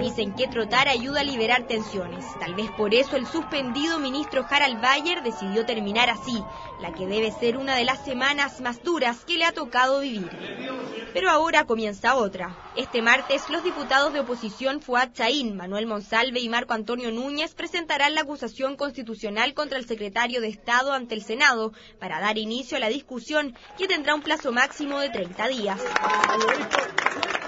Dicen que trotar ayuda a liberar tensiones. Tal vez por eso el suspendido ministro Harald Bayer decidió terminar así, la que debe ser una de las semanas más duras que le ha tocado vivir. Pero ahora comienza otra. Este martes, los diputados de oposición Fuad Chaín, Manuel Monsalve y Marco Antonio Núñez presentarán la acusación constitucional contra el secretario de Estado ante el Senado para dar inicio a la discusión que tendrá un plazo máximo de 30 días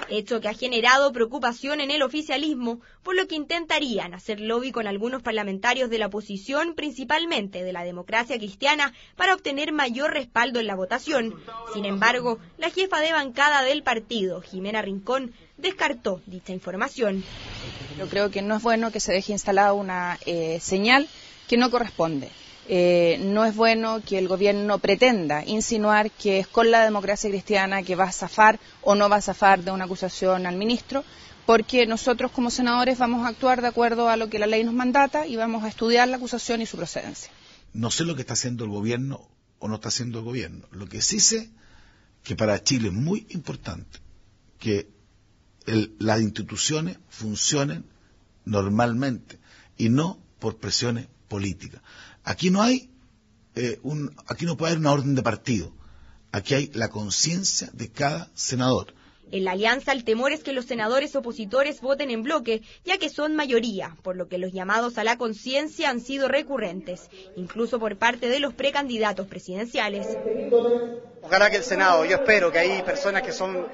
hecho que ha generado preocupación en el oficialismo, por lo que intentarían hacer lobby con algunos parlamentarios de la oposición, principalmente de la democracia cristiana, para obtener mayor respaldo en la votación. Sin embargo, la jefa de bancada del partido, Jimena Rincón, descartó dicha información. Yo creo que no es bueno que se deje instalada una eh, señal que no corresponde. Eh, no es bueno que el gobierno pretenda insinuar que es con la democracia cristiana que va a zafar o no va a zafar de una acusación al ministro, porque nosotros como senadores vamos a actuar de acuerdo a lo que la ley nos mandata y vamos a estudiar la acusación y su procedencia. No sé lo que está haciendo el gobierno o no está haciendo el gobierno. Lo que sí sé que para Chile es muy importante que las instituciones funcionen normalmente y no por presiones políticas. Aquí no hay eh, un, aquí no puede haber una orden de partido. Aquí hay la conciencia de cada senador. En la alianza el temor es que los senadores opositores voten en bloque, ya que son mayoría, por lo que los llamados a la conciencia han sido recurrentes, incluso por parte de los precandidatos presidenciales. Ojalá que el Senado, yo espero que hay personas que son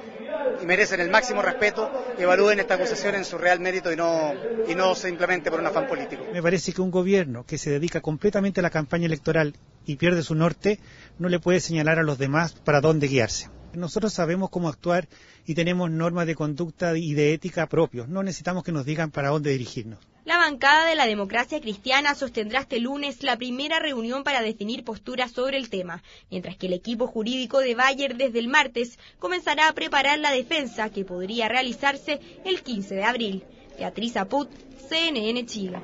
y merecen el máximo respeto, evalúen esta acusación en su real mérito y no, y no simplemente por un afán político. Me parece que un gobierno que se dedica completamente a la campaña electoral y pierde su norte, no le puede señalar a los demás para dónde guiarse. Nosotros sabemos cómo actuar y tenemos normas de conducta y de ética propios. No necesitamos que nos digan para dónde dirigirnos. La bancada de la democracia cristiana sostendrá este lunes la primera reunión para definir posturas sobre el tema, mientras que el equipo jurídico de Bayer desde el martes comenzará a preparar la defensa que podría realizarse el 15 de abril. Beatriz Aput, CNN Chile.